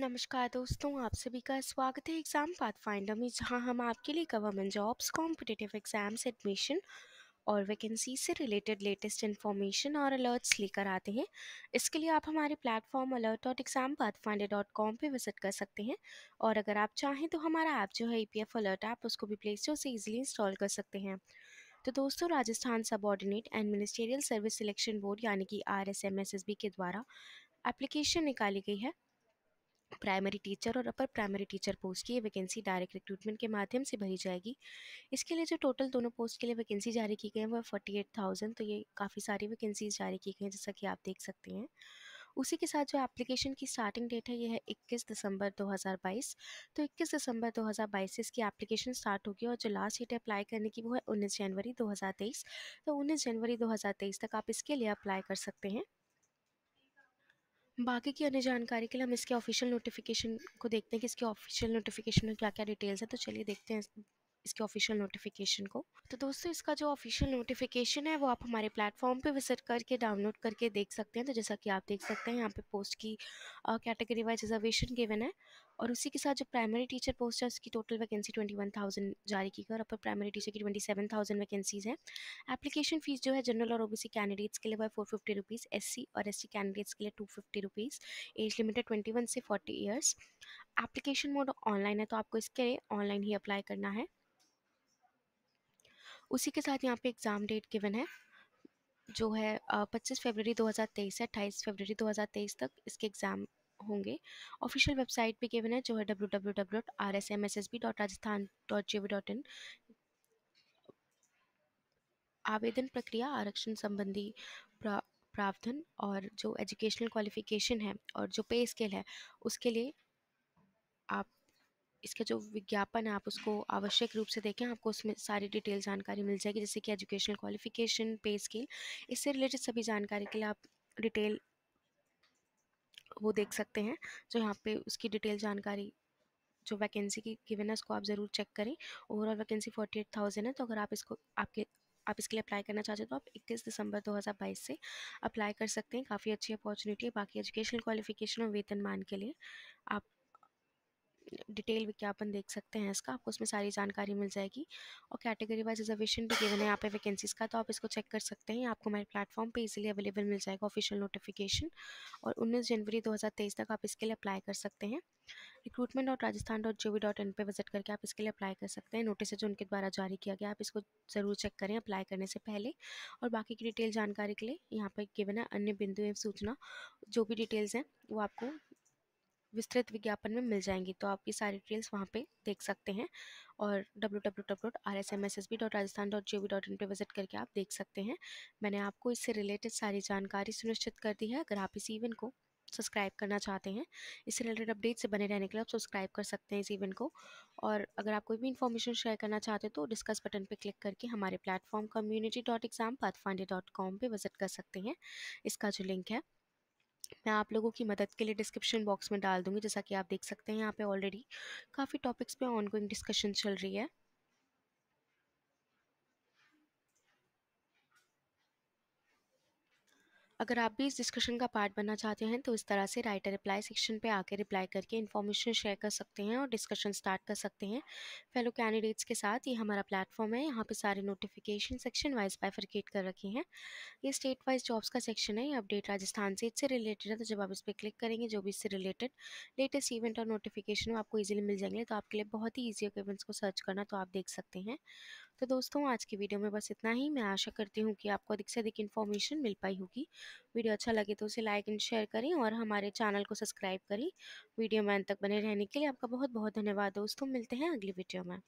नमस्कार दोस्तों, आप सभी का स्वागत है एग्ज़ाम पाथ फाइंडर में, जहाँ हम आपके लिए government jobs competitive exams admission और वैकेंसी से रिलेटेड लेटेस्ट इन्फॉर्मेशन और अलर्ट्स लेकर आते हैं। इसके लिए आप हमारे platform alert dot exam path finder dot com पर विज़िट कर सकते हैं और अगर आप चाहें तो हमारा ऐप जो है E P F alert app उसको भी प्ले स्टोर से ईजिली इंस्टॉल कर सकते हैं। तो दोस्तों Rajasthan subordinate and ministerial service selection board यानी कि R S M S S B के द्वारा एप्लीकेशन निकाली गई है। प्राइमरी टीचर और अपर प्राइमरी टीचर पोस्ट की ये वैकेंसी डायरेक्ट रिक्रूटमेंट के माध्यम से भरी जाएगी। इसके लिए जो टोटल दोनों पोस्ट के लिए वैकेंसी जारी की गई है, वो फोर्टी एट थाउज़ेंड तो ये काफ़ी सारी वैकेंसीज जारी की गई हैं, जैसा कि आप देख सकते हैं। उसी के साथ जो एप्लीकेशन की स्टार्टिंग डेट है ये है 21 दिसंबर 2022 तो 21 दिसंबर 2022 से इसकी एप्लीकेशन स्टार्ट होगी और जो लास्ट डेट अप्लाई करने की वो है 19 जनवरी 2023 तो 19 जनवरी 2023 तक आप इसके लिए अप्लाई कर सकते हैं। बाकी की अन्य जानकारी के लिए हम इसके ऑफिशियल नोटिफिकेशन को देखते हैं कि इसके ऑफिशियल नोटिफिकेशन में क्या क्या डिटेल्स है तो चलिए देखते हैं इसके ऑफिशियल नोटिफिकेशन को। तो दोस्तों, इसका जो ऑफिशियल नोटिफिकेशन है, वो आप हमारे प्लेटफॉर्म पे विज़िट करके डाउनलोड करके देख सकते हैं। तो जैसा कि आप देख सकते हैं, यहाँ पे पोस्ट की कैटेगरी वाइज रिजर्वेशन गिवन है। और उसी के साथ जो प्राइमरी टीचर पोस्ट है, उसकी total vacancy twenty one thousand जारी की गई और अपर प्राइमरी टीचर की ट्वेंटी सेवन थाउज़ेंड वैकेंसीज हैं। एप्लीकेशन फ़ीस जो है जनरल और ओबीसी कैंडिडेट्स के लिए वह फोर फिफ्टी रुपीज़ एस और एस कैंडिडेट्स के लिए two fifty rupees age limited twenty one से forty years application mode online है तो आपको इसके लिए ऑनलाइन ही अप्लाई करना है। उसी के साथ यहाँ पे एग्ज़ाम डेट गिवन है, जो है पच्चीस फरवरी 2023 से अट्ठाईस फरवरी 2023 तक इसके एग्ज़ाम होंगे। ऑफिशियल वेबसाइट पे गिवन है जो है W W W dot R S M S S B dot Rajasthan dot G V dot in आवेदन प्रक्रिया आरक्षण संबंधी प्रा, प्रावधान और जो एजुकेशनल क्वालिफिकेशन है और जो पे स्केल है उसके लिए आप इसका जो विज्ञापन है आप उसको आवश्यक रूप से देखें आपको उसमें सारी डिटेल जानकारी मिल जाएगी जैसे कि एजुकेशनल क्वालिफिकेशन पे स्केल इससे रिलेटेड सभी जानकारी के लिए आप डिटेल वो देख सकते हैं। जो यहाँ पे उसकी डिटेल जानकारी जो वैकेंसी की गिवन है, उसको आप ज़रूर चेक करें। Overall vacancy forty eight thousand है तो अगर आप इसको, आपके, आप इसके लिए अप्लाई करना चाहते हो तो आप 21 दिसंबर 2022 से अप्लाई कर सकते हैं। काफ़ी अच्छी अपॉर्चुनिटी है, बाकी एजुकेशनल क्वालिफिकेशन और वेतनमान के लिए। आप डिटेल विज्ञापन देख सकते हैं इसका, आपको उसमें सारी जानकारी मिल जाएगी। और कैटेगरी वाइज रिजर्वेशन भी गिवन है यहाँ पे वैकेंसीज का तो आप इसको चेक कर सकते हैं। आपको हमारे प्लेटफॉर्म पे इजीली अवेलेबल मिल जाएगा ऑफिशियल नोटिफिकेशन और 19 जनवरी 2023 तक आप इसके लिए अप्लाई कर सकते हैं। Recruitment dot Rajasthan dot G dot in पर विज़िट करके आप इसके लिए अप्लाई कर सकते हैं। नोटिस जो उनके द्वारा जारी किया गया, आप इसको ज़रूर चेक करें अप्लाई करने से पहले। और बाकी की डिटेल जानकारी के लिए यहाँ पर गिवन है अन्य बिंदु एवं सूचना, जो भी डिटेल्स हैं वो आपको विस्तृत विज्ञापन में मिल जाएँगी। तो आप ये सारी डिटेल्स वहाँ पे देख सकते हैं और W W W dot R S M S S B dot Rajasthan dot G V dot in पर विज़िट करके आप देख सकते हैं। मैंने आपको इससे रिलेटेड सारी जानकारी सुनिश्चित कर दी है। अगर आप इस इवेंट को सब्सक्राइब करना चाहते हैं, इससे रिलेटेड अपडेट से बने रहने के लिए आप सब्सक्राइब कर सकते हैं इस इवेंट को। और अगर आप कोई भी इन्फॉर्मेशन शेयर करना चाहते हैं तो डिस्कस बटन पर क्लिक करके हमारे platform community dot exam path dot com पर विज़िट कर सकते हैं। इसका जो लिंक है मैं आप लोगों की मदद के लिए डिस्क्रिप्शन बॉक्स में डाल दूँगी, जैसा कि आप देख सकते हैं यहाँ पे ऑलरेडी काफ़ी टॉपिक्स पे ऑनगोइंग डिस्कशन चल रही है। अगर आप भी इस डिस्कशन का पार्ट बनना चाहते हैं तो इस तरह से राइटर रिप्लाई सेक्शन पे आके रिप्लाई करके इन्फॉर्मेशन शेयर कर सकते हैं और डिस्कशन स्टार्ट कर सकते हैं। फेलो कैंडिडेट्स के साथ ये हमारा प्लेटफॉर्म है। यहाँ पे सारे नोटिफिकेशन सेक्शन वाइज बाइफरिकेट कर रखे हैं। ये स्टेट वाइज जॉब्स का सेक्शन है। ये अपडेट राजस्थान से इससे रिलेटेड है। तो जब आप इस पर क्लिक करेंगे, जो भी इससे रिलेटेड लेटेस्ट इवेंट और नोटिफिकेशन आपको ईजिली मिल जाएँगे। तो आपके लिए बहुत ही ईजी होगा इवेंट्स को सर्च करना तो आप देख सकते हैं। तो दोस्तों, आज की वीडियो में बस इतना ही। मैं आशा करती हूँ कि आपको अधिक से अधिक इन्फॉर्मेशन मिल पाई होगी। वीडियो अच्छा लगे तो उसे लाइक एंड शेयर करें और हमारे चैनल को सब्सक्राइब करें। वीडियो में अंत तक बने रहने के लिए आपका बहुत बहुत धन्यवाद दोस्तों। मिलते हैं अगली वीडियो में।